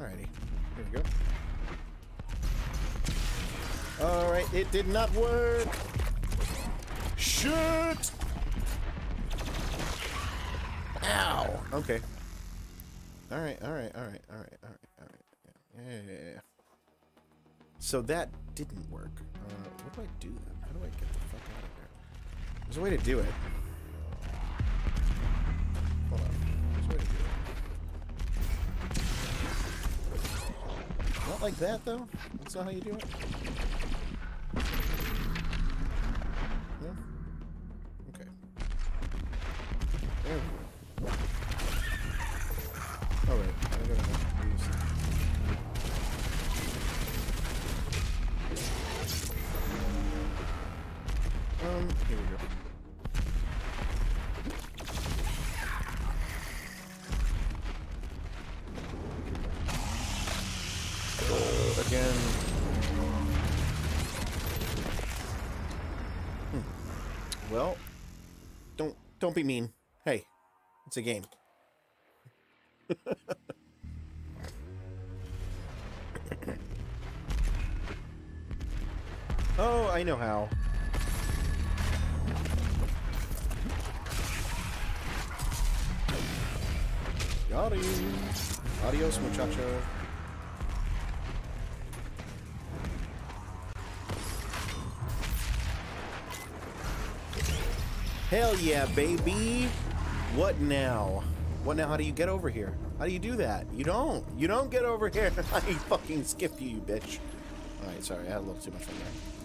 Alrighty. Here we go. Alright, it did not work! Shit! Ow! Okay. Alright, alright, alright, alright, alright, alright. Yeah, yeah, yeah. So that didn't work. Uh, what do I do then? How do I get the fuck out of there? There's a way to do it. Not like that, though? That's not how you do it? No? Okay. There we go. Oh, wait. I gotta use... Um, here we go. Again. Hmm. Well, don't don't be mean. Hey, it's a game. oh, I know how. Adios, muchacho. Hell yeah, baby! What now? What now? How do you get over here? How do you do that? You don't. You don't get over here. I fucking skip you, you bitch. Alright, sorry. I had a little too much fun there.